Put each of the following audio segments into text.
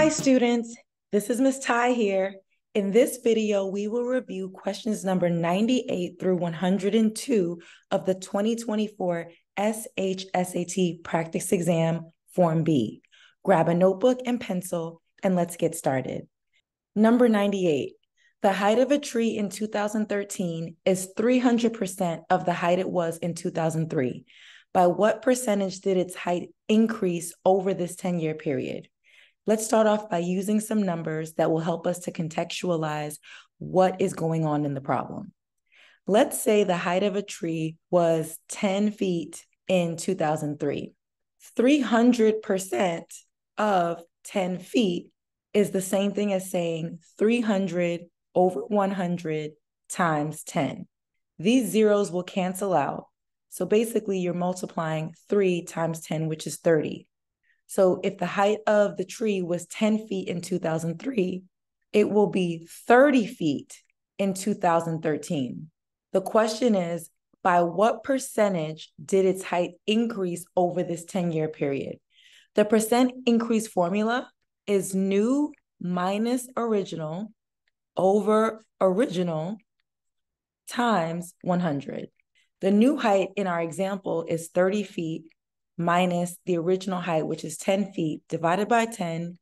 Hi students, this is Ms. Tai here. In this video, we will review questions number 98 through 102 of the 2024 SHSAT Practice Exam Form B. Grab a notebook and pencil and let's get started. Number 98. The height of a tree in 2013 is 300% of the height it was in 2003. By what percentage did its height increase over this 10 year period? Let's start off by using some numbers that will help us to contextualize what is going on in the problem. Let's say the height of a tree was 10 feet in 2003. 300% of 10 feet is the same thing as saying 300 over 100 times 10. These zeros will cancel out. So basically, you're multiplying 3 times 10, which is 30. So if the height of the tree was 10 feet in 2003, it will be 30 feet in 2013. The question is by what percentage did its height increase over this 10 year period? The percent increase formula is new minus original over original times 100. The new height in our example is 30 feet minus the original height, which is 10 feet, divided by 10,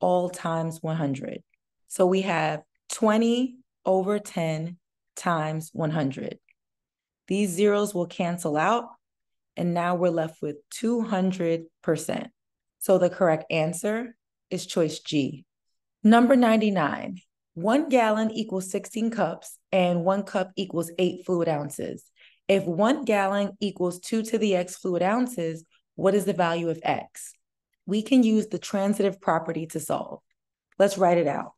all times 100. So we have 20 over 10 times 100. These zeros will cancel out, and now we're left with 200%. So the correct answer is choice G. Number 99, one gallon equals 16 cups, and one cup equals eight fluid ounces. If one gallon equals two to the x fluid ounces, what is the value of x? We can use the transitive property to solve. Let's write it out.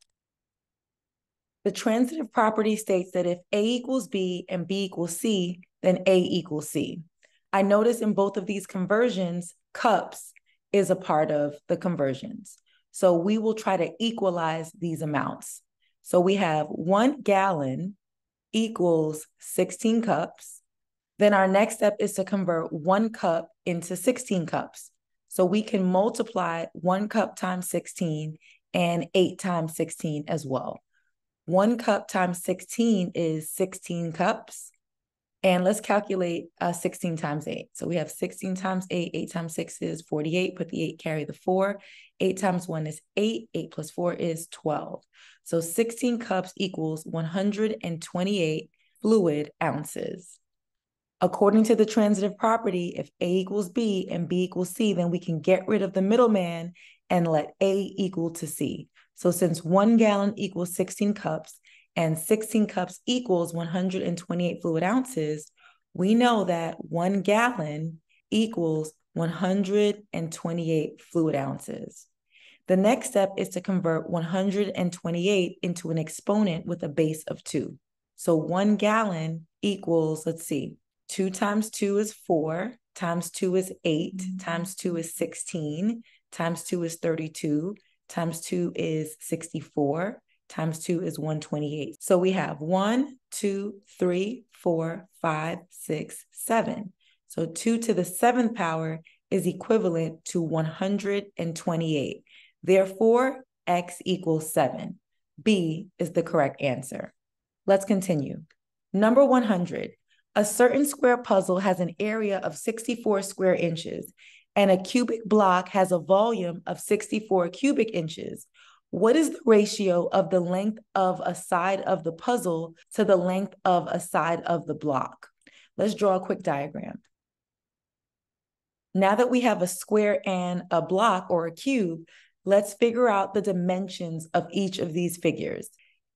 The transitive property states that if A equals B and B equals C, then A equals C. I notice in both of these conversions, cups is a part of the conversions. So we will try to equalize these amounts. So we have one gallon equals 16 cups. Then our next step is to convert one cup into 16 cups. So we can multiply one cup times 16 and eight times 16 as well. One cup times 16 is 16 cups. And let's calculate uh, 16 times 8. So we have 16 times 8, 8 times 6 is 48. Put the 8, carry the 4. 8 times 1 is 8. 8 plus 4 is 12. So 16 cups equals 128 fluid ounces. According to the transitive property, if A equals B and B equals C, then we can get rid of the middleman and let A equal to C. So since one gallon equals 16 cups and 16 cups equals 128 fluid ounces, we know that one gallon equals 128 fluid ounces. The next step is to convert 128 into an exponent with a base of two. So one gallon equals, let's see, two times two is four, times two is 8 mm-hmm. times two is 16, times two is 32, times two is 64, times two is 128. So we have one, two, three, four, five, six, seven. So two to the seventh power is equivalent to 128. Therefore, x equals seven. B is the correct answer. Let's continue. Number 100. A certain square puzzle has an area of 64 square inches, and a cubic block has a volume of 64 cubic inches. What is the ratio of the length of a side of the puzzle to the length of a side of the block? Let's draw a quick diagram. Now that we have a square and a block or a cube, let's figure out the dimensions of each of these figures.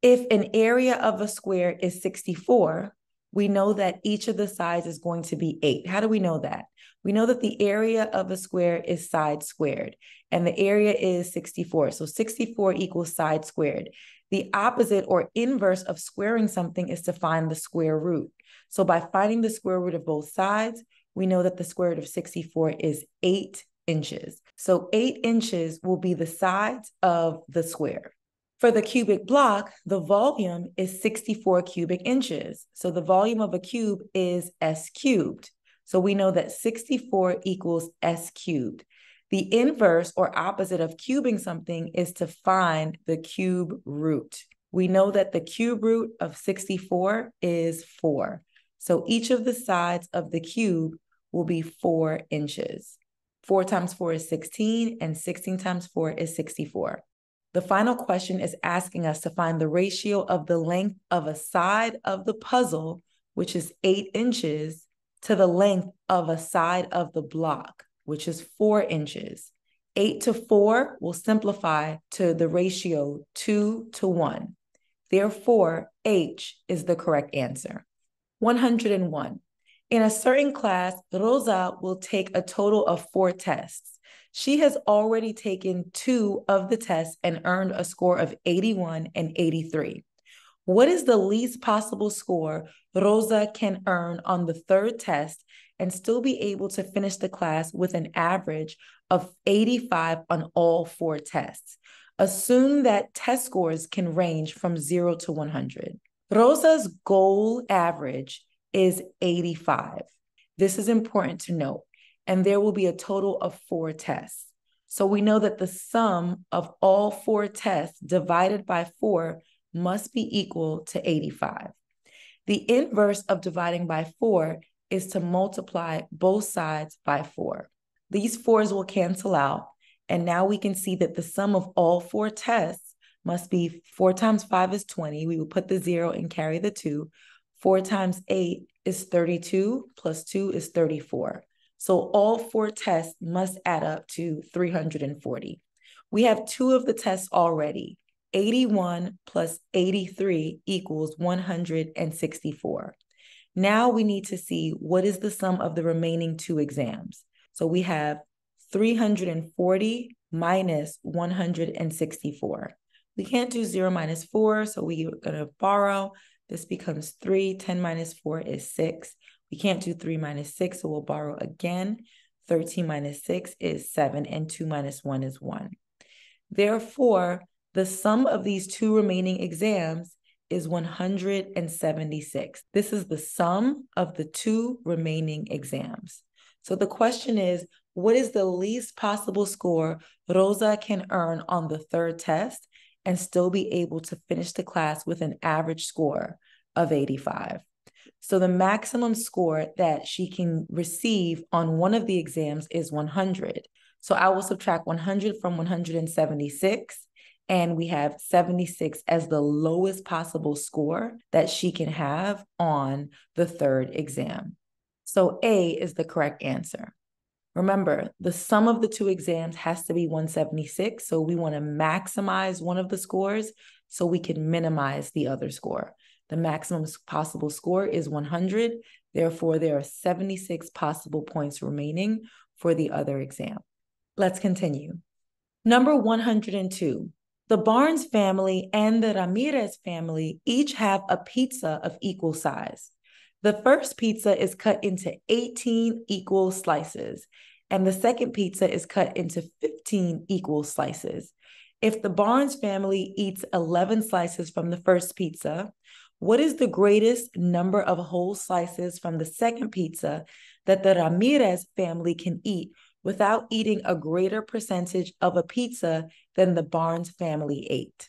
If an area of a square is 64, we know that each of the sides is going to be eight. How do we know that? We know that the area of a square is side squared, and the area is 64. So 64 equals side squared. The opposite or inverse of squaring something is to find the square root. So by finding the square root of both sides, we know that the square root of 64 is 8 inches. So 8 inches will be the sides of the square. For the cubic block, the volume is 64 cubic inches. So the volume of a cube is S cubed. So we know that 64 equals S cubed. The inverse or opposite of cubing something is to find the cube root. We know that the cube root of 64 is 4. So each of the sides of the cube will be 4 inches. 4 times 4 is 16, and 16 times 4 is 64. The final question is asking us to find the ratio of the length of a side of the puzzle, which is 8 inches, to the length of a side of the block, which is 4 inches. 8 to 4 will simplify to the ratio 2 to 1. Therefore, H is the correct answer. 101. In a certain class, Rosa will take a total of four tests. She has already taken two of the tests and earned a score of 81 and 83. What is the least possible score Rosa can earn on the third test and still be able to finish the class with an average of 85 on all four tests? Assume that test scores can range from 0 to 100. Rosa's goal average is 85. This is important to note. And there will be a total of four tests. So we know that the sum of all four tests divided by four must be equal to 85. The inverse of dividing by four is to multiply both sides by four. These fours will cancel out. And now we can see that the sum of all four tests must be 4 times 5 is 20. We will put the 0 and carry the 2. 4 times 8 is 32, plus 2 is 34. So all four tests must add up to 340. We have two of the tests already. 81 plus 83 equals 164. Now we need to see what is the sum of the remaining two exams. So we have 340 minus 164. We can't do 0 minus 4, so we're going to borrow. This becomes 3. 10 minus 4 is 6. We can't do 3 minus 6, so we'll borrow again. 13 minus 6 is 7, and 2 minus 1 is 1. Therefore, the sum of these two remaining exams is 176. This is the sum of the two remaining exams. So the question is, what is the least possible score Rosa can earn on the third test and still be able to finish the class with an average score of 85. So the maximum score that she can receive on one of the exams is 100. So I will subtract 100 from 176 and we have 76 as the lowest possible score that she can have on the third exam. So A is the correct answer. Remember, the sum of the two exams has to be 176. So we want to maximize one of the scores so we can minimize the other score. The maximum possible score is 100. Therefore, there are 76 possible points remaining for the other exam. Let's continue. Number 102. The Barnes family and the Ramirez family each have a pizza of equal size. The first pizza is cut into 18 equal slices, and the second pizza is cut into 15 equal slices. If the Barnes family eats 11 slices from the first pizza, what is the greatest number of whole slices from the second pizza that the Ramirez family can eat without eating a greater percentage of a pizza than the Barnes family ate?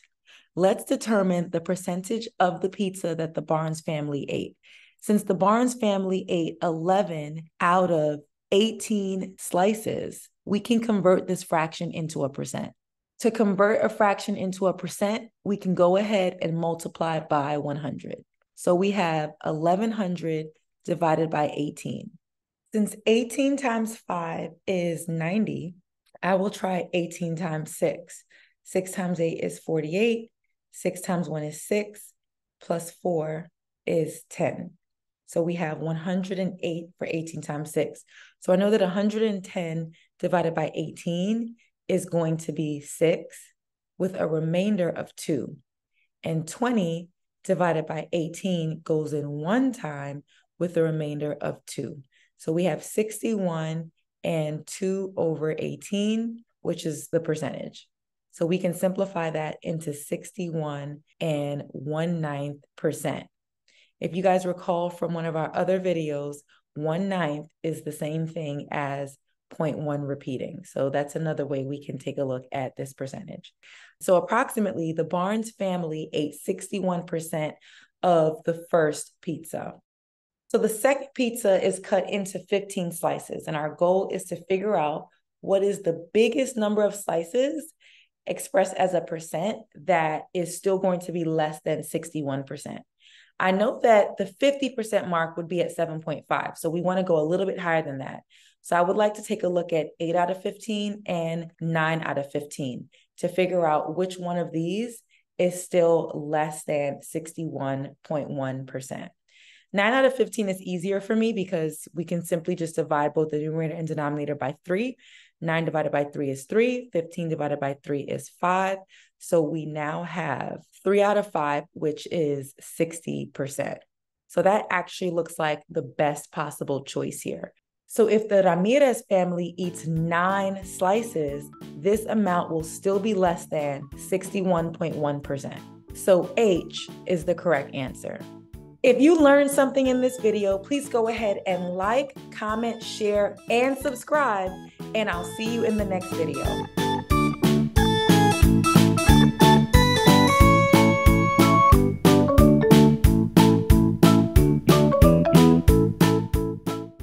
Let's determine the percentage of the pizza that the Barnes family ate. Since the Barnes family ate 11 out of 18 slices, we can convert this fraction into a percent. To convert a fraction into a percent, we can go ahead and multiply by 100. So we have 1100 divided by 18. Since 18 times 5 is 90, I will try 18 times 6. 6 times 8 is 48. 6 times 1 is 6, plus 4 is 10. So we have 108 for 18 times 6. So I know that 110 divided by 18 is going to be 6 with a remainder of 2. And 20 divided by 18 goes in one time with a remainder of 2. So we have 61 and 2 over 18, which is the percentage. So we can simplify that into 61 and 1 ninth percent. If you guys recall from one of our other videos, one ninth is the same thing as 0.1 repeating. So that's another way we can take a look at this percentage. So approximately the Barnes family ate 61% of the first pizza. So the second pizza is cut into 15 slices, and our goal is to figure out what is the biggest number of slices expressed as a percent that is still going to be less than 61%. I know that the 50% mark would be at 7.5. So we want to go a little bit higher than that. So I would like to take a look at 8 out of 15 and 9 out of 15 to figure out which one of these is still less than 61.1%. 9 out of 15 is easier for me because we can simply just divide both the numerator and denominator by 3. 9 divided by 3 is 3. 15 divided by 3 is 5. So we now have 3 out of 5, which is 60%. So that actually looks like the best possible choice here. So if the Ramirez family eats nine slices, this amount will still be less than 61.1%. So H is the correct answer. If you learned something in this video, please go ahead and like, comment, share, and subscribe, and I'll see you in the next video.